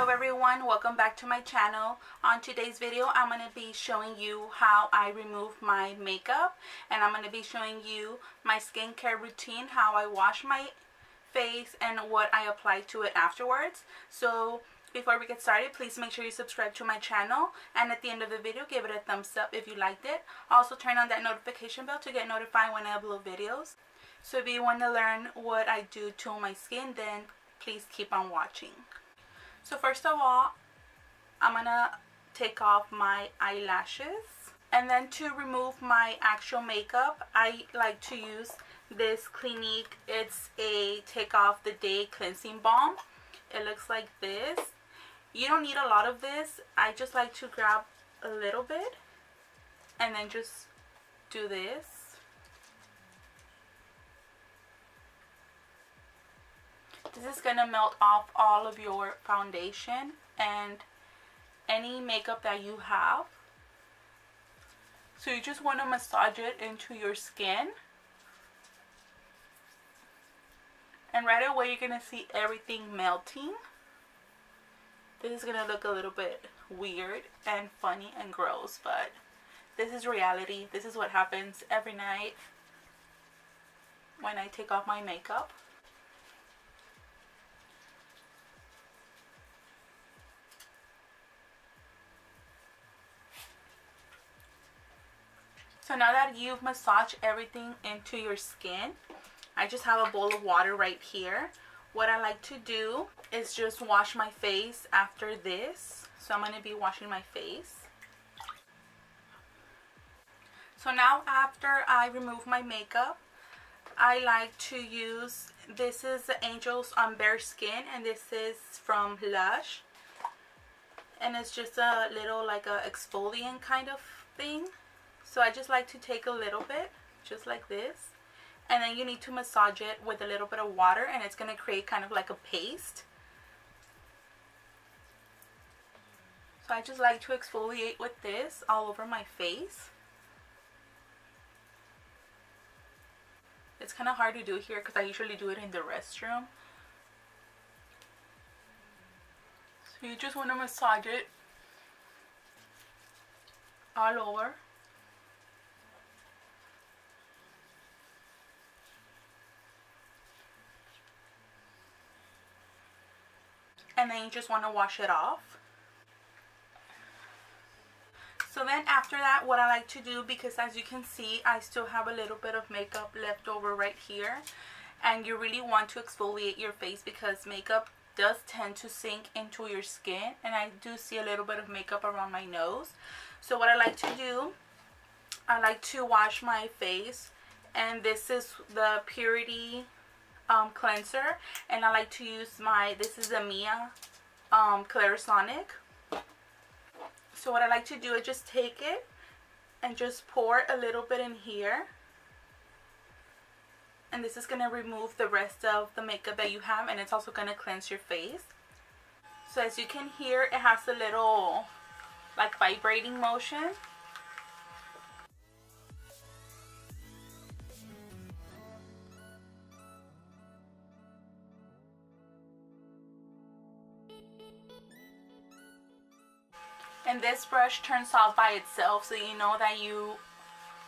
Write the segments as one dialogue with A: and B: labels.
A: Hello everyone, welcome back to my channel. On today's video, I'm going to be showing you how I remove my makeup and I'm going to be showing you my skincare routine, how I wash my face and what I apply to it afterwards. So before we get started, please make sure you subscribe to my channel and at the end of the video, give it a thumbs up if you liked it. Also turn on that notification bell to get notified when I upload videos. So if you want to learn what I do to my skin, then please keep on watching. So first of all, I'm gonna take off my eyelashes. And then to remove my actual makeup, I like to use this Clinique. It's a take off the day cleansing balm. It looks like this. You don't need a lot of this. I just like to grab a little bit and then just do this. This is going to melt off all of your foundation and any makeup that you have. So you just want to massage it into your skin. And right away you're going to see everything melting. This is going to look a little bit weird and funny and gross, but this is reality. This is what happens every night when I take off my makeup. So now that you've massaged everything into your skin, I just have a bowl of water right here. What I like to do is just wash my face after this. So I'm going to be washing my face. So now after I remove my makeup, I like to use, this is the Angels on Bare Skin and this is from Lush. And it's just a little like a exfoliant kind of thing. So I just like to take a little bit, just like this. And then you need to massage it with a little bit of water and it's going to create kind of like a paste. So I just like to exfoliate with this all over my face. It's kind of hard to do here because I usually do it in the restroom. So you just want to massage it all over. And then you just want to wash it off. So then after that, what I like to do, because as you can see, I still have a little bit of makeup left over right here. And you really want to exfoliate your face because makeup does tend to sink into your skin. And I do see a little bit of makeup around my nose. So what I like to do, I like to wash my face. And this is the Purity um, cleanser and I like to use my this is a Mia um, Clarisonic. So what I like to do is just take it and just pour a little bit in here. And this is going to remove the rest of the makeup that you have and it's also going to cleanse your face. So as you can hear it has a little like vibrating motion and this brush turns off by itself so you know that you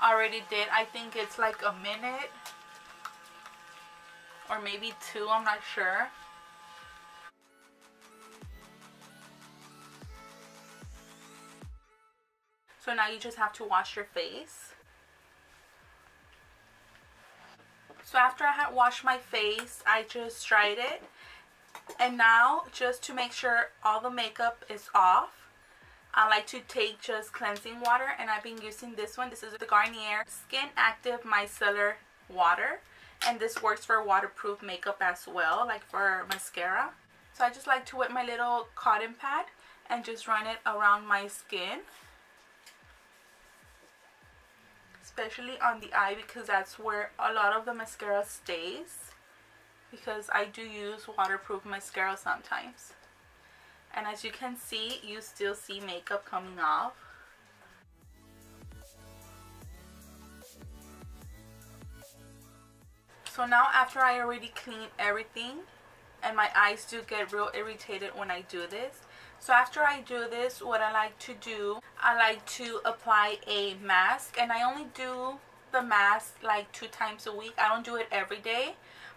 A: already did I think it's like a minute. Or maybe two I'm not sure. So now you just have to wash your face. So after I had washed my face I just dried it. And now just to make sure all the makeup is off I like to take just cleansing water and I've been using this one. This is the Garnier Skin Active Micellar Water. And this works for waterproof makeup as well, like for mascara. So I just like to wet my little cotton pad and just run it around my skin. Especially on the eye because that's where a lot of the mascara stays. Because I do use waterproof mascara sometimes and as you can see you still see makeup coming off so now after I already cleaned everything and my eyes do get real irritated when I do this. So after I do this, what I like to do, I like to apply a mask and I only do the mask like two times a week. I don't do it every day,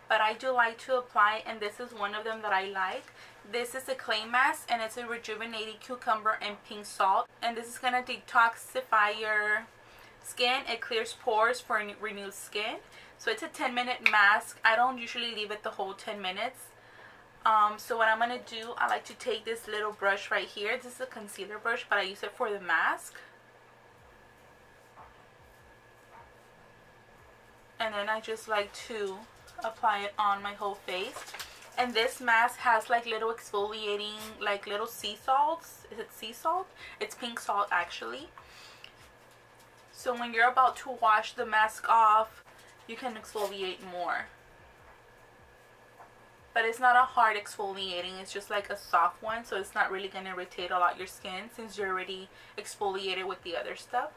A: but I do like to apply and this is one of them that I like. This is a clay mask and it's a rejuvenating cucumber and pink salt and this is going to detoxify your skin. It clears pores for renewed skin. So it's a 10 minute mask. I don't usually leave it the whole 10 minutes. Um, so what I'm going to do, I like to take this little brush right here. This is a concealer brush, but I use it for the mask. And then I just like to apply it on my whole face. And this mask has like little exfoliating, like little sea salts. Is it sea salt? It's pink salt actually. So when you're about to wash the mask off, you can exfoliate more but it's not a hard exfoliating it's just like a soft one so it's not really going to irritate a lot your skin since you're already exfoliated with the other stuff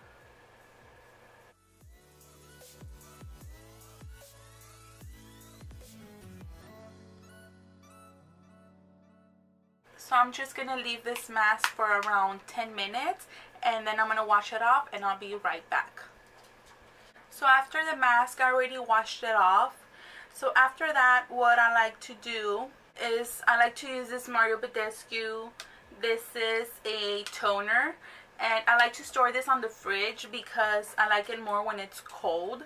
A: So I'm just going to leave this mask for around 10 minutes and then I'm going to wash it off and I'll be right back. So after the mask, I already washed it off so after that, what I like to do is I like to use this Mario Badescu. This is a toner and I like to store this on the fridge because I like it more when it's cold.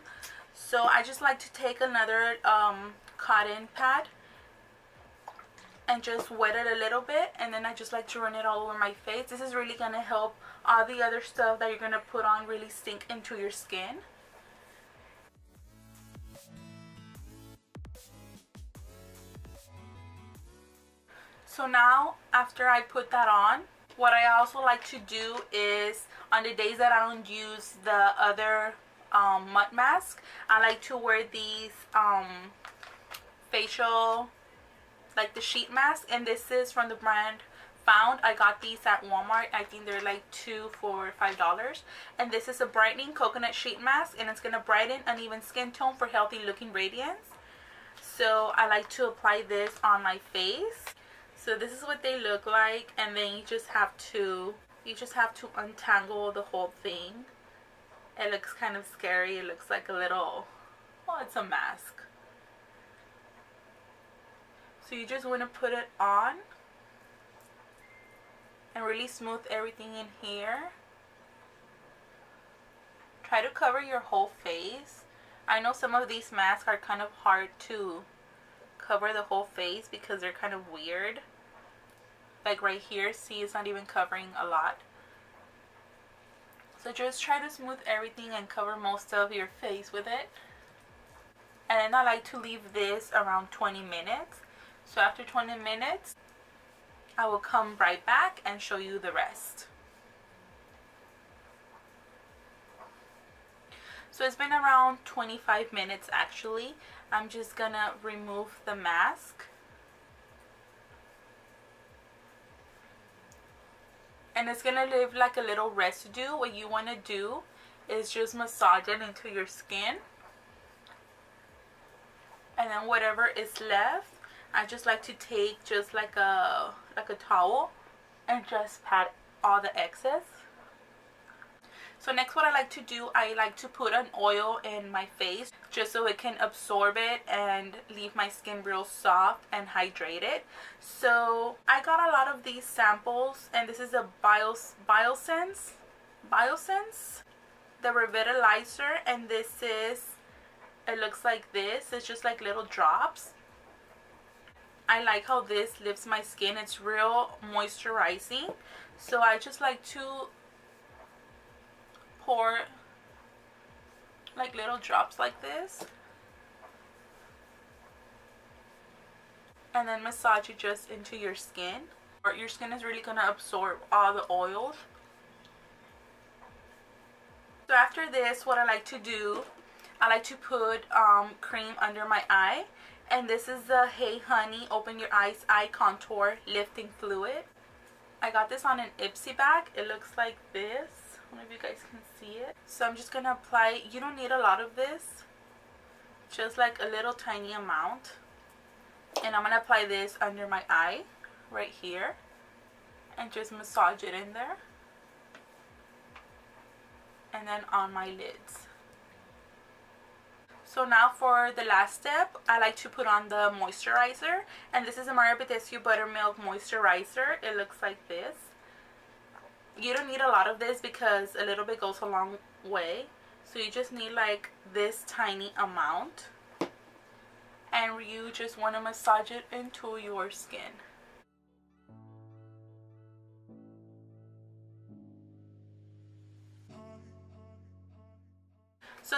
A: So I just like to take another um, cotton pad and just wet it a little bit and then I just like to run it all over my face. This is really going to help all the other stuff that you're going to put on really sink into your skin. So now after I put that on, what I also like to do is on the days that I don't use the other um, mud mask, I like to wear these um, facial, like the sheet mask. And this is from the brand Found. I got these at Walmart. I think they're like two for $5. And this is a brightening coconut sheet mask. And it's going to brighten uneven skin tone for healthy looking radiance. So I like to apply this on my face so this is what they look like and then you just have to you just have to untangle the whole thing it looks kind of scary it looks like a little well it's a mask so you just want to put it on and really smooth everything in here. Try to cover your whole face. I know some of these masks are kind of hard to cover the whole face because they're kind of weird. Like right here see it's not even covering a lot. So just try to smooth everything and cover most of your face with it. And then I like to leave this around 20 minutes so after 20 minutes I will come right back and show you the rest. So it's been around 25 minutes actually. I'm just gonna remove the mask. And it's gonna leave like a little residue. What you want to do is just massage it into your skin. And then whatever is left I just like to take just like a like a towel and just pat all the excess so next what I like to do, I like to put an oil in my face just so it can absorb it and leave my skin real soft and hydrated. So I got a lot of these samples and this is a Bios, Biossance, Biossance, the Revitalizer and this is, it looks like this, it's just like little drops. I like how this lifts my skin, it's real moisturizing. So I just like to pour like little drops like this. And then massage it just into your skin. Or your skin is really going to absorb all the oils so after this what I like to do I like to put um, cream under my eye and this is the Hey Honey Open Your Eyes Eye Contour Lifting Fluid I got this on an Ipsy bag it looks like this I don't know if you guys can see it. So I'm just going to apply, you don't need a lot of this. Just like a little tiny amount. And I'm going to apply this under my eye right here and just massage it in there and then on my lids so now for the last step I like to put on the moisturizer. And this is a Mario Badescu Buttermilk Moisturizer. It looks like this. You don't need a lot of this because a little bit goes a long way. So you just need like this tiny amount. And you just want to massage it into your skin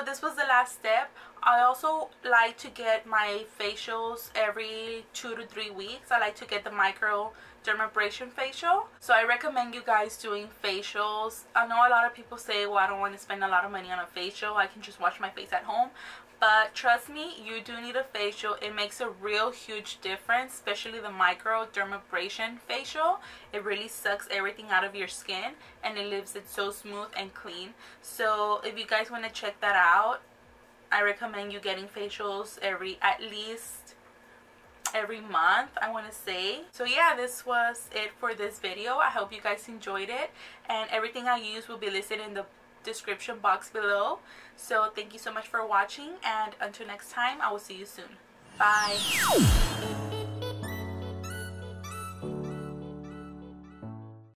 A: so this was the last step. I also like to get my facials every two to three weeks. I like to get the micro dermabrasion facial. So I recommend you guys doing facials. I know a lot of people say well I don't want to spend a lot of money on a facial. I can just wash my face at home but trust me you do need a facial. It makes a real huge difference especially the micro dermabrasion facial. It really sucks everything out of your skin and it leaves it so smooth and clean. So if you guys want to check that out I recommend you getting facials every at least every month I want to say. So yeah this was it for this video. I hope you guys enjoyed it and everything I use will be listed in the description box below. So thank you so much for watching and until next time I will see you soon. Bye